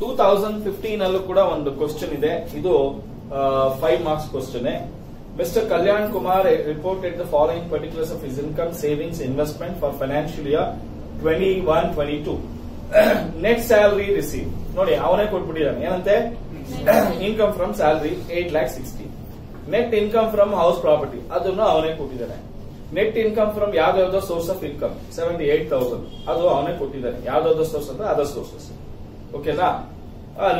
Two thousand fifteen ಅಲ್ಲೂ ಕೂಡ ಒಂದು ಕ್ವಶನ್ ಇದೆ. ಇದು five marks question Mister Kalyan Kumar reported the following particulars of is income savings investment for financial year twenty one twenty two net salary receive ನೋಡಿ, ಅವನೇ ಕೊಟ್ಬಿಟ್ಟಿದ್ದಾನೆ. ಏನಂತೆ? Income from salary eight lakh sixty net income from house property ಅದನ್ನು ಅವನೇ ಕೊಟ್ಟಿದ್ದಾನೆ. Net income from ಯಾವ್ದಾವ್ದೋ source of income seventy eight thousand ಅದು ಅವನೇ ಕೊಟ್ಟಿದ್ದಾನೆ. ಯಾವ್ದಾವ್ದೋ ಸೋರ್ಸ್ ಅಂದ್ರೆ ಅದರ್ ಸೋರ್ಸಸ್ ಓಕೆನಾ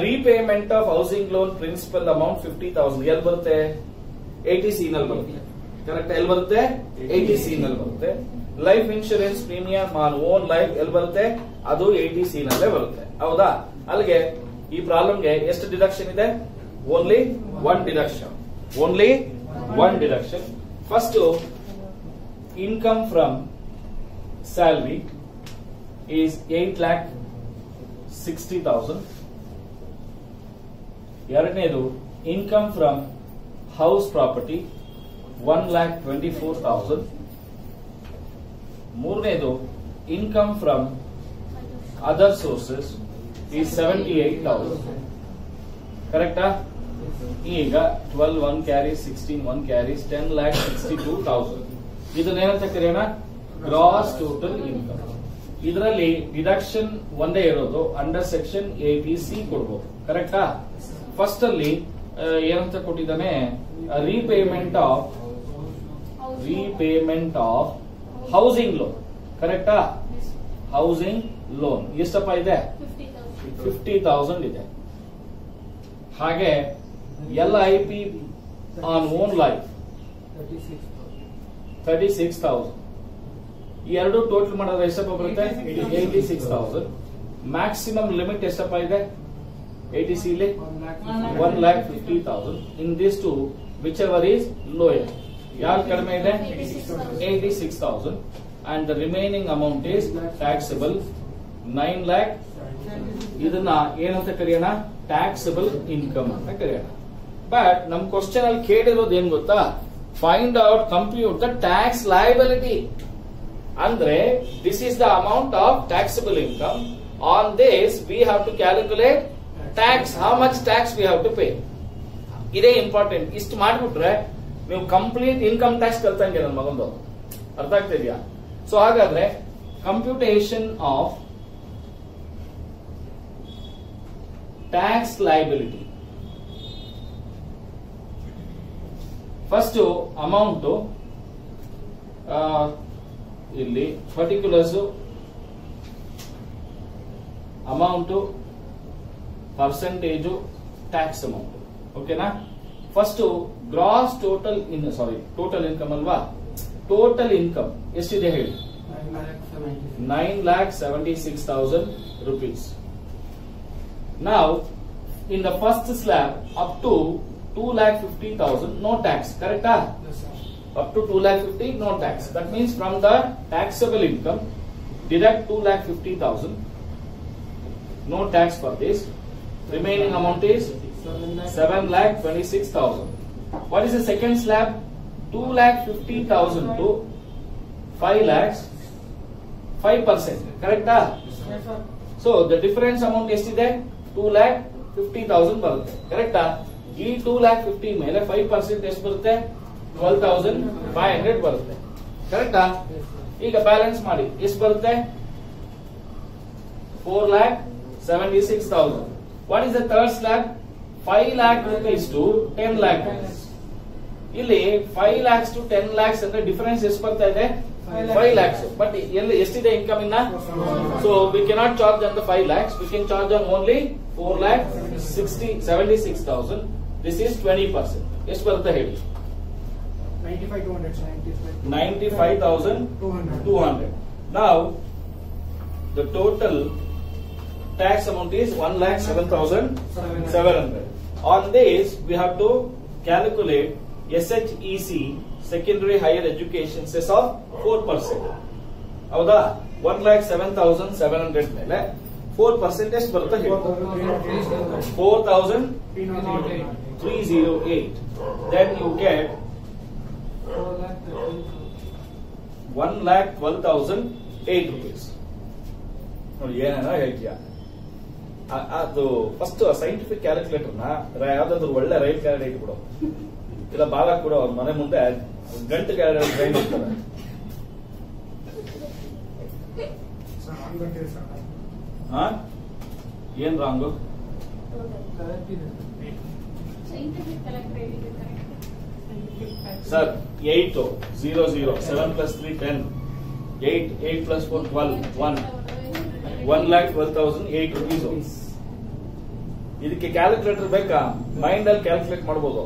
repayment of housing loan principal amount fifty thousand ಎಲ್ಲಿ ಬರುತ್ತೆ? ಏಟಿ ಸಿ ನಲ್ಲಿ ಬರುತ್ತೆ. ಕರೆಕ್ಟ್ ಎಲ್ಲಿ ಬರುತ್ತೆ? ಏಟಿ ಸಿ ನಲ್ಲಿ ಬರುತ್ತೆ. Life insurance premium on own life ಎಲ್ಲಿ ಬರುತ್ತೆ? ಅದು ಏಟಿ ಸಿ ನಲ್ಲೇ ಬರುತ್ತೆ. ಹೌದಾ? ಅಲ್ಲಿಗೆ ಈ ಪ್ರಾಬ್ಲಮ್ಗೆ ಎಷ್ಟು ಡಿಡಕ್ಷನ್ ಇದೆ? Only one deduction only one deduction first income from salary is eight lakh sixty thousand ಎರಡನೇದು income from house property one lakh twenty four thousand ಮೂರನೇದು ಇನ್ಕಮ್ ಫ್ರಮ್ ಅದರ್ ಸೋರ್ಸಸ್ ಈ ಸೆವೆಂಟಿ ಏಟ್ ತೌಸಂಡ್ ಕರೆಕ್ಟಾ ಈಗ twelve one carry sixteen one carries ten lakh sixty two thousand ಇದನ್ನೇನಂತ ಕರೆಯೋಣ? Gross total income ಇದರಲ್ಲಿ deduction ಒಂದೇ ಇರೋದು under section A B C ಕೊಡ್ಬೋದು. ಕರೆಕ್ಟಾ ಫಸ್ಟ್ ಅಲ್ಲಿ ಏನಂತ ಕೊಟ್ಟಿದ್ದಾನೆ? Repayment of repayment of housing loan ಕರೆಕ್ಟಾ ಹೌಸಿಂಗ್ ಲೋನ್ ಎಷ್ಟಪ್ಪ ಇದೆ? ಫಿಫ್ಟಿ ತೌಸಂಡ್ ಇದೆ. ಹಾಗೆ L I P on own life thirty six thousand ಈ ಎರಡು ಟೋಟಲ್ ಮಾಡಿದ್ರೆ ಎಷ್ಟಪ್ಪ ಬರುತ್ತೆ? Eighty six thousand maximum limit ಎಷ್ಟಪ್ಪ ಇದೆ? ಏಯ್ಟಿ ಸಿ ಇಲ್ಲಿ? One lakh fifty thousand in this to whichever is lower ಯಾರು ಕಡಿಮೆ ಇದೆ? Eighty six thousand and the remaining amount is taxable nine lakh ಇದನ್ನ ಏನಂತ ಕರೆಯೋಣ? ಟ್ಯಾಕ್ಸಬಲ್ ಇನ್ಕಮ್ ಅಂತ ಕರೆಯೋಣ. ಬಟ್ ನಮ್ ಕ್ವಶನ್ ಅಲ್ಲಿ ಕೇಳಿರೋದು ಏನ್ ಗೊತ್ತಾ? Find out compute the tax liability ಅಂದ್ರೆ this is the amount of taxable income on this we have to calculate tax how much tax we have to pay ಇದೇ important ಇಷ್ಟು ಮಾಡ್ಬಿಟ್ರೆ ನೀವು ಕಂಪ್ಲೀಟ್ ಇನ್ಕಮ್ ಟ್ಯಾಕ್ಸ್ ಕಲ್ತಂಗೆ ನನ್ನ ಮಗಂದು. ಅರ್ಥ ಆಗ್ತಿದ್ಯಾ so ಹಾಗಾದ್ರೆ computation of tax liability first amount ಇಲ್ಲಿ particulars amount percentage tax amount ಓಕೆನಾ first gross total in sorry total income ಅಲ್ವಾ? ಟೋಟಲ್ ಇನ್ಕಮ್ ಎಷ್ಟಿದೆ ಹೇಳಿ? Nine lakh seventy six thousand rupees ನಾವು in the first slab up to two lakh fifty thousand no tax ಕರೆಕ್ಟಾ up to 2 lakh 50 no tax that means from the taxable income deduct 2 lakh 50000 no tax for this remaining amount is 7 lakh 26000 what is the second slab 2 lakh 50000 to 5 lakhs 5 percent correct ah? so the difference amount ಎಷ್ಟಿದೆ 2 lakh 50000 ಬರುತ್ತೆ ಕರೆಕ್ಟಾ ಈ 2 lakh 50 ಮೇಲೆ 5 percent ಎಷ್ಟು ಬರುತ್ತೆ twelve thousand five hundred ಬರುತ್ತೆ. ಕರೆಕ್ಟಾ ಈಗ ಬ್ಯಾಲೆನ್ಸ್ ಮಾಡಿ. ಎಷ್ಟು ಬರುತ್ತೆ? Four lakh seventy six thousand what is the third slab five lakh rupees to ten lakh ಇಲ್ಲಿ five lakhs to ten lakhs ಅಂದ್ರೆ ಡಿಫರೆನ್ಸ್ ಎಷ್ಟು ಬರ್ತಾ ಇದೆ? ಫೈವ್ ಲ್ಯಾಕ್ಸ್ ಬಟ್ ಎಲ್ಲಿ ಎಷ್ಟಿದೆ ಇನ್ಕಮ್ ಇನ್ನ? So we cannot charge the five lakhs we can charge on only four lakh sixty seventy six thousand this is twenty percent ಎಷ್ಟು ಬರುತ್ತೆ ಹೇಳಿ? 95 200 95 95,200. Now, the total tax amount is 1,07,700. On this, we have to calculate SHEC, secondary higher education cess of 4%. ಹೌದಾ one lakh seven thousand seven hundred ಮೇಲೆ four percent ಎಷ್ಟು ಬರುತ್ತೆ ಹೇಳಿ four thousand three zero one lakh twelve thousand eight rupees ನೋಡಿ ಏನೇನ ಹೇಳ್ತೀಯ? ಅದು first scientific ಕ್ಯಾಲ್ಕುಲೇಟರ್ನ ಯಾವ್ದಾದ್ರು ಒಳ್ಳೆ ರೈಲ್ ಕ್ಯಾರೆಟ್ ಇಟ್ಬಿಡು. ಇಲ್ಲ ಬಾಲ ಕೂಡ ಅವ್ರ ಮನೆ ಮುಂದೆ ಗಂಟು ಕ್ಯಾರೆಡ್ ಟ್ರೈನ್ ಇರ್ತಾರೆ ಏನ್ wrong eight zero zero seven plus three ten eight eight plus four twelve one one lakh twelve thousand eight rupees ಇದಕ್ಕೆ ಕ್ಯಾಲ್ಕುಲೇಟರ್ ಬೇಕಾ? ಮೈಂಡ್ ಅಲ್ಲಿ ಕ್ಯಾಲ್ಕುಲೇಟ್ ಮಾಡ್ಬೋದು.